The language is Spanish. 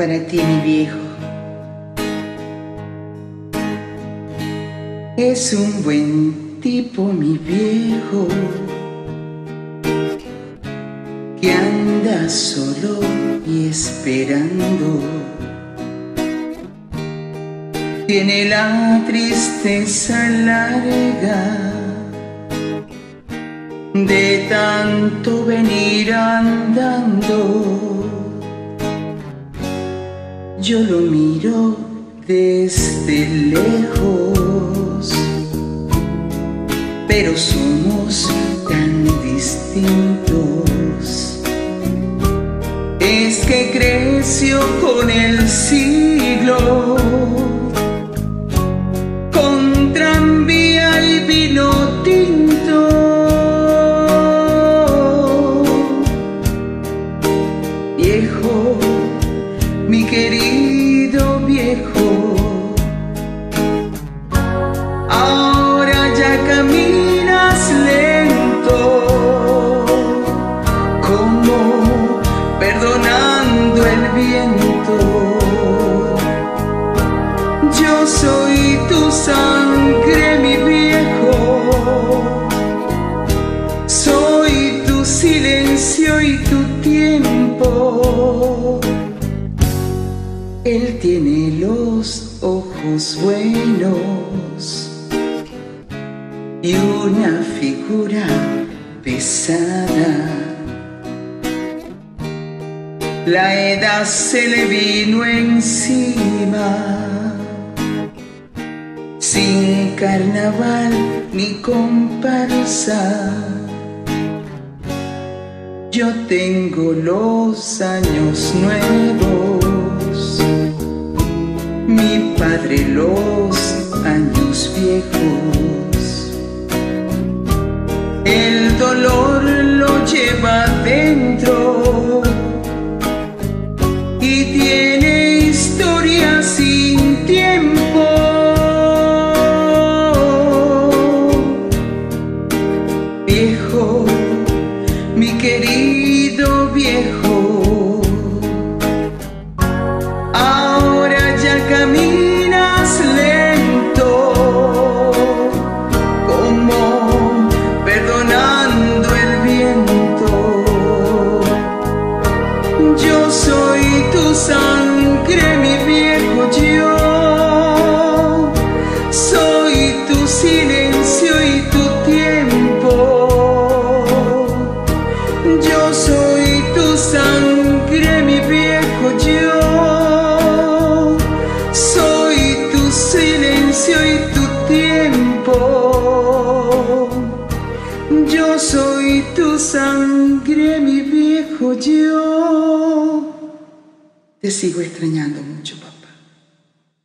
para ti mi viejo. Es un buen tipo mi viejo que anda solo y esperando. Tiene la tristeza larga de tanto venir andando. Yo lo miro desde lejos, pero somos tan distintos. Es que creció con el siglo mi querido viejo. Ahora ya caminas lento, como perdonando el viento. Yo soy tu sangre, mi viejo. Soy tu silencio y tu tiempo. Él tiene los ojos buenos y una figura pesada. La edad se le vino encima, sin carnaval ni comparsa. Yo tengo los años nuevos mi padre los años viejos. El dolor lo lleva dentro y tiene soy tu sangre, mi viejo yo. Te sigo extrañando mucho, papá.